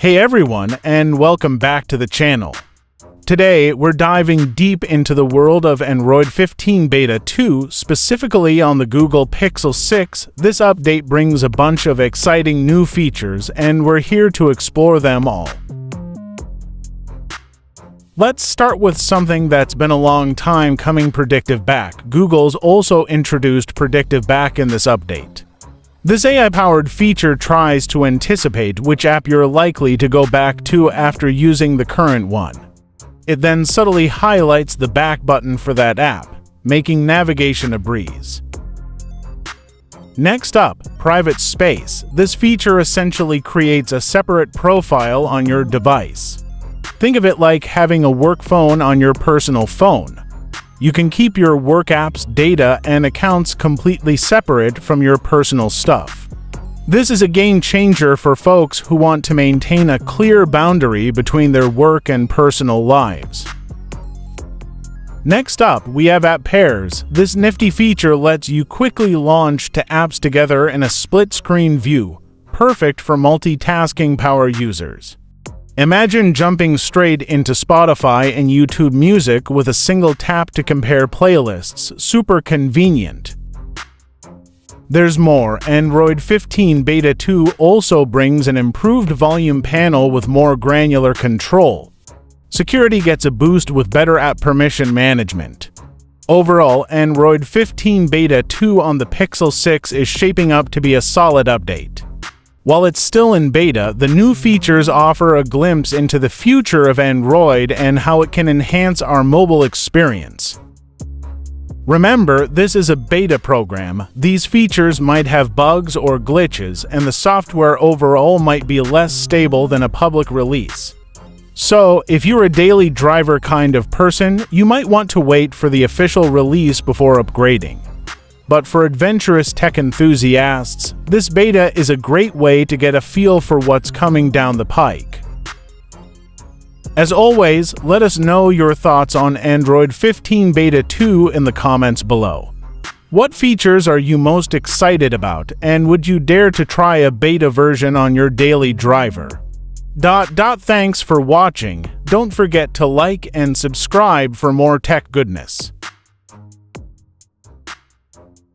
Hey everyone, and welcome back to the channel. Today, we're diving deep into the world of Android 15 Beta 2, specifically on the Google Pixel 6. This update brings a bunch of exciting new features, and we're here to explore them all. Let's start with something that's been a long time coming predictive back. Google's also introduced predictive back in this update. This AI-powered feature tries to anticipate which app you're likely to go back to after using the current one. It then subtly highlights the back button for that app, making navigation a breeze. Next up, Private Space. This feature essentially creates a separate profile on your device. Think of it like having a work phone on your personal phone, you can keep your work apps, data, and accounts completely separate from your personal stuff. This is a game changer for folks who want two maintain a clear boundary between their work and personal lives. Next up, we have App Pairs. This nifty feature lets you quickly launch to apps together in a split-screen view, perfect for multitasking power users. Imagine jumping straight into Spotify and YouTube Music with a single tap to compare playlists. Super convenient. There's more. Android 15 Beta 2 also brings an improved volume panel with more granular control. Security gets a boost with better app permission management. Overall, Android 15 Beta 2 on the Pixel 6 is shaping up to be a solid update. While it's still in beta, the new features offer a glimpse into the future of Android and how it can enhance our mobile experience. Remember, this is a beta program. These features might have bugs or glitches, and the software overall might be less stable than a public release. So, if you're a daily driver kind of person, you might want to wait for the official release before upgrading but for adventurous tech enthusiasts, this beta is a great way to get a feel for what's coming down the pike. As always, let us know your thoughts on Android 15 Beta 2 in the comments below. What features are you most excited about, and would you dare to try a beta version on your daily driver? Dot dot thanks for watching. Don't forget to like and subscribe for more tech goodness you